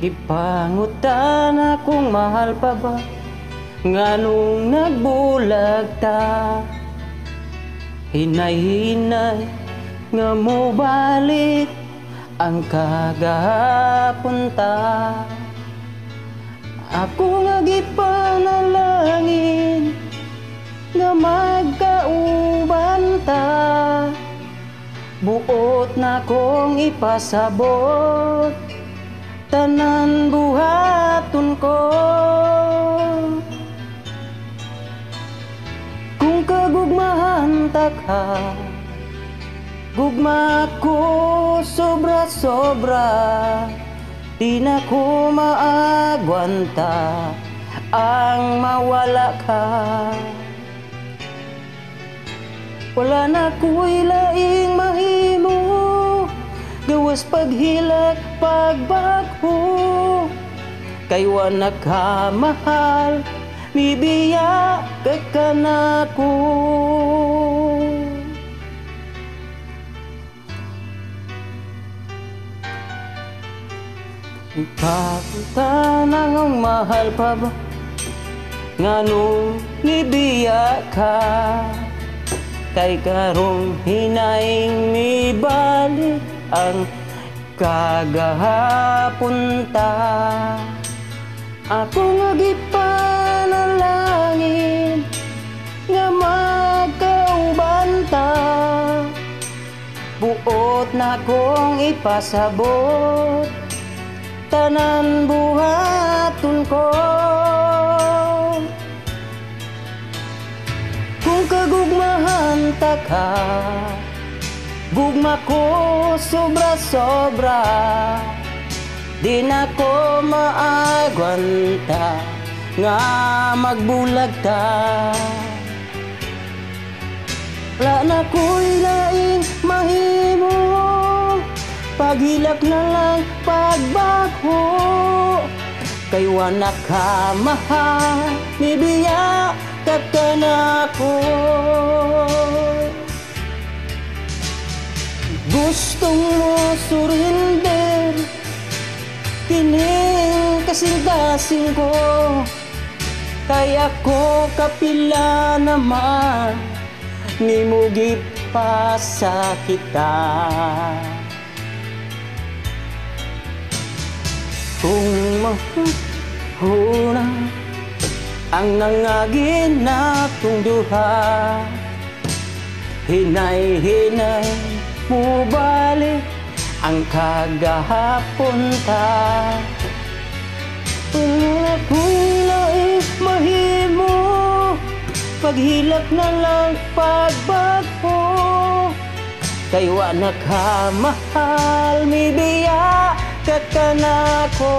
Ipangutan akong mahal pa ba? Nganong nagbulag ta? Hinay-hinay nga mo balik Ang kagahapon ta. Ako nga gipanalangin Nga magkauban ta. Buot na kong ipasabot Tanan buhaton ko. Kung kagugmahan ta ka Gugma ko sobra-sobra. Di na ko maagwanta Ang mawala ka. Wala na ko'y laing mahimo Gawas paghilak, pagbagho Kay wala ka mahal Bibiya ka ka na ko Ipapunta na ang mahal pa ba Nganong nibiya ka Kay karong hinaing mi balik ang kagahapon ta Ako nga gipanalangin nga magkauban ta Buot na kong ipasabot tanan buhaton ko Kung kagugmahan ta ka Gugma ko sobra-sobra Di na ko maagwanta Nga magbulag ta Wala na ko'y laing mahimo Paghilak na lang pagbago Kay wala ka mahal Nibiya ka ka na ko Gustong mo surrender Kining kasing-kasing ko. Kaya ko kapila naman Ni mo pa sa kita. Kung mahuna Ang nangagin na kong duha Hinay-hinay mo balik Ang kagahapon ta ako'y laing mahimo. Paghilak na lang pagbago Kay wala ka mahal Mibiya ka ka na ko